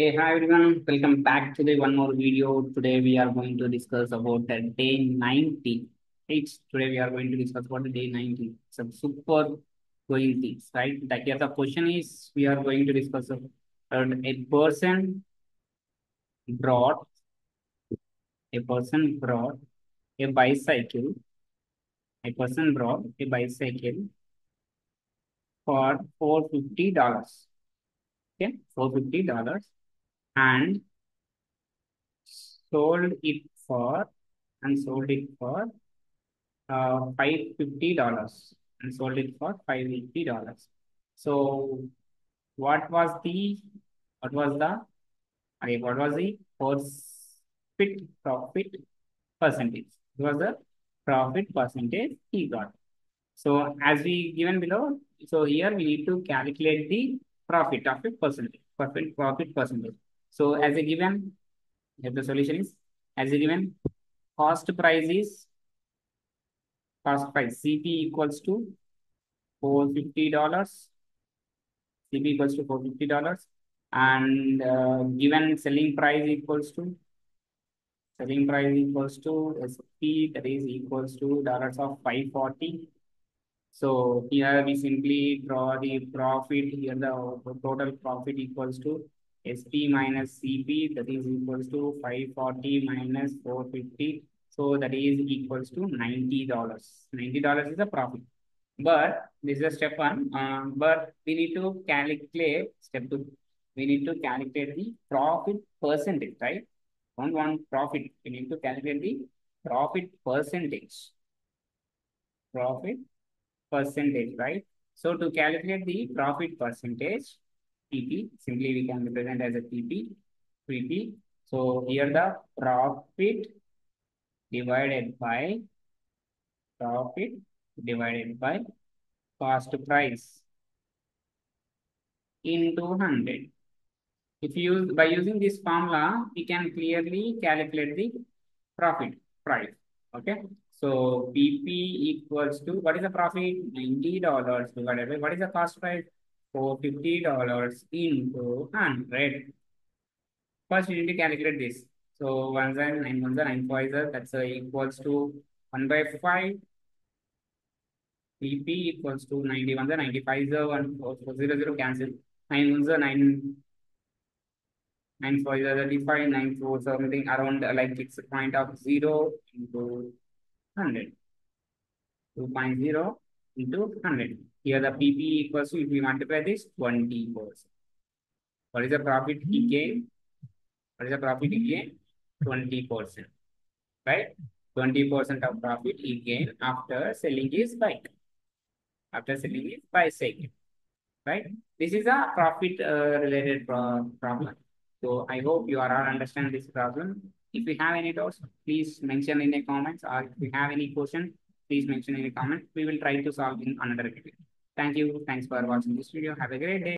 Hey, hi everyone. Welcome back to the one more video. Today we are going to discuss about the day 90. It's today we are going to discuss about the day 90. Some super going things, right? Like here the question is we are going to discuss about a person brought a person brought a bicycle. A person brought a bicycle for four fifty dollars. Okay, four fifty dollars and sold it for and sold it for uh, five fifty dollars and sold it for five fifty dollars. So what was the what was the okay, what was the profit profit percentage? It was the profit percentage he got. So as we given below, so here we need to calculate the profit of a percentage, profit profit percentage. So as a given, if the solution is as a given, cost price is cost price CP equals to four fifty dollars. CP equals to four fifty dollars, and uh, given selling price equals to selling price equals to SP that is equals to dollars of five forty. So here we simply draw the profit. Here the total profit equals to SP minus CP that is equals to 540 minus 450. So that is equals to $90. $90 is the profit. But this is a step one. Um, but we need to calculate step two. We need to calculate the profit percentage, right? Don't want profit. We need to calculate the profit percentage. Profit percentage, right? So to calculate the profit percentage, PP, simply we can represent as a PP, PP. So here the profit divided by profit divided by cost price into 100. If you by using this formula, we can clearly calculate the profit price. Okay. So PP equals to what is the profit? $90 divided by what is the cost price? For $50 into 100. First, we need to calculate this. So, 1 is 9 1 9 5 is that's uh, equals to 1 by 5. PP equals to 91 is 95 is 1 4, 4 0 0 cancel. 9 1 is 9 9 5 is 35 9 4 something around uh, like it's a point of 0 into 100. 2.0 into 100. Here the PP equals to, if we multiply this, 20%. What is the profit he gained? What is the profit he gained? 20%. Right? 20% of profit he gained after selling his bike. After selling his bicycle. Right? This is a profit uh, related pro problem. So I hope you are all understand this problem. If you have any doubts, please mention in the comments or if you have any question, please mention in the comment. We will try to solve in another video. Thank you. Thanks for watching this video. Have a great day.